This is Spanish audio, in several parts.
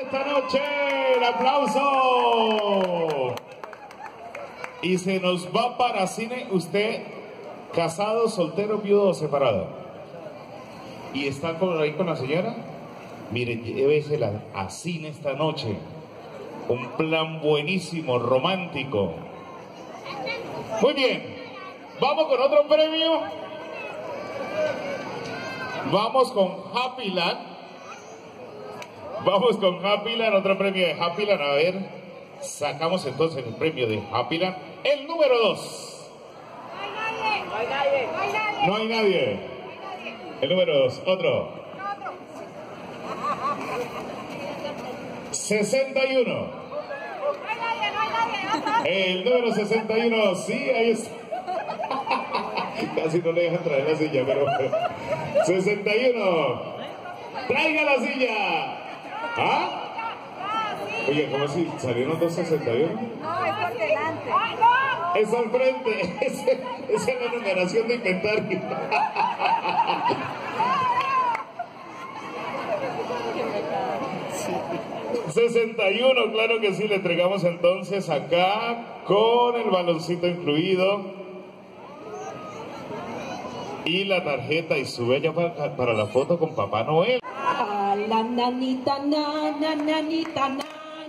Esta noche, el aplauso. Y se nos va para cine usted, casado, soltero, viudo o separado. Y está con, ahí con la señora. Mire, llévesela a cine esta noche. Un plan buenísimo, romántico. Muy bien. Vamos con otro premio. Vamos con Happy Land. Vamos con Happy Land, otro premio de Happy Land. A ver, sacamos entonces el premio de Happy Land. El número 2. No hay nadie. No hay nadie. No hay nadie. El número 2, otro. 61. No hay nadie. No hay nadie. Otro. El número 61, sí, ahí está. Casi no le dejan traer la silla, pero. 61. Traiga la silla. ¿Ah? Oye, ¿cómo así? ¿Salieron dos 61? No, es por delante. Es al frente. Esa es la numeración de inventario. ...61, claro que sí, le entregamos entonces acá con el baloncito incluido y la tarjeta y su bella para la foto con Papá Noel. La nanita, na, na, nanita, na,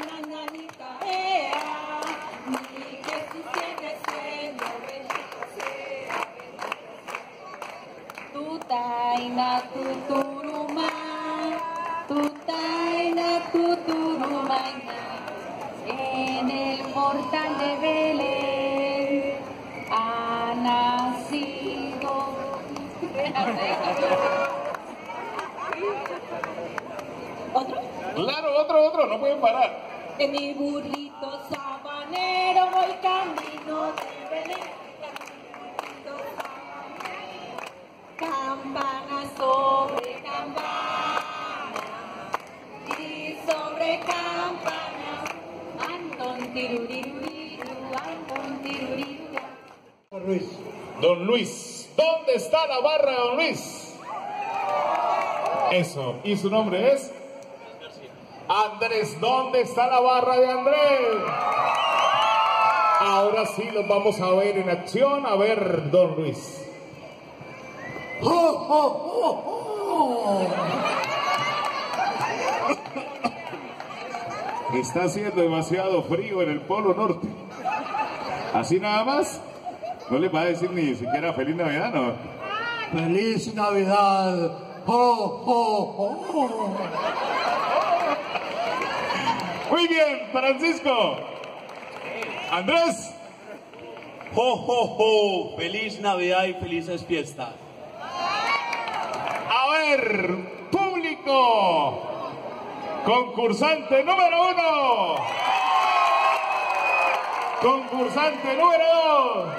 na, nanita, ea. Ni que tú tienes siendo bendito sea, bendito sea. Tu taina, tu turuma, no pueden parar. En mi burrito sabanero voy camino de Belén. Campana sobre campana y sobre campana. Antón tiruriru, Antón tiruriru. Don Luis, ¿dónde está la barra, don Luis? Eso, y su nombre es Andrés, ¿dónde está la barra de Andrés? Ahora sí los vamos a ver en acción, a ver, don Luis. Está haciendo demasiado frío en el Polo Norte. Así nada más. No le va a decir ni siquiera feliz Navidad, ¿no? ¡Feliz Navidad! ¡Oh, oh, oh! Muy bien, Francisco. Andrés. ¡Jo, jo, jo! ¡Feliz Navidad y felices fiestas! A ver, público. Concursante número uno. Concursante número dos.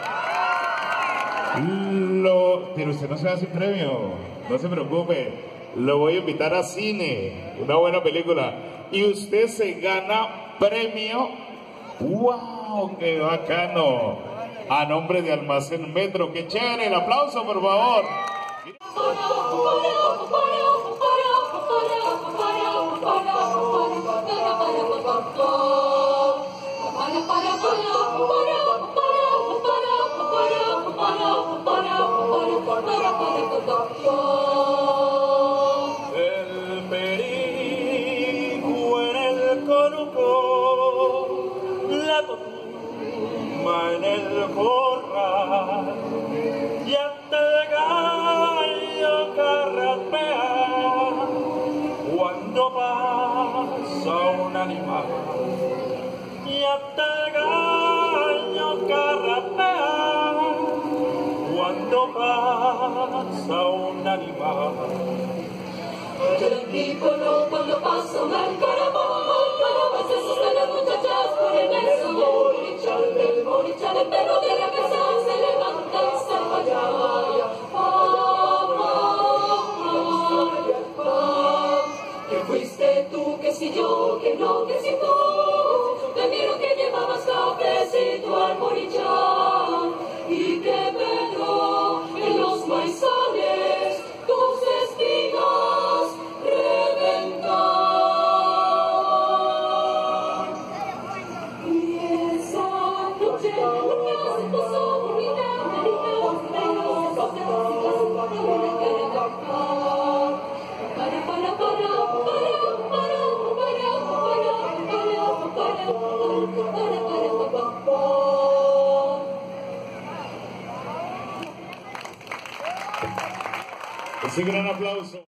Lo, pero usted no se hace premio, no se preocupe. Lo voy a invitar a cine, una buena película. Y usted se gana premio. ¡Wow! ¡Qué bacano! A nombre de Almacén Metro. ¡Qué chévere! El aplauso, por favor. En el corral, y hasta el gallo carrapea cuando pasa un animal. Y hasta el gallo carrapea cuando pasa un animal. El piccolo cuando pasa una caravana, caravana se asustan las muchachas por el beso el morichal, el perro de la casa se levanta y se vaya. Que fuiste tú, que si yo, que no, que si Ese gran aplauso.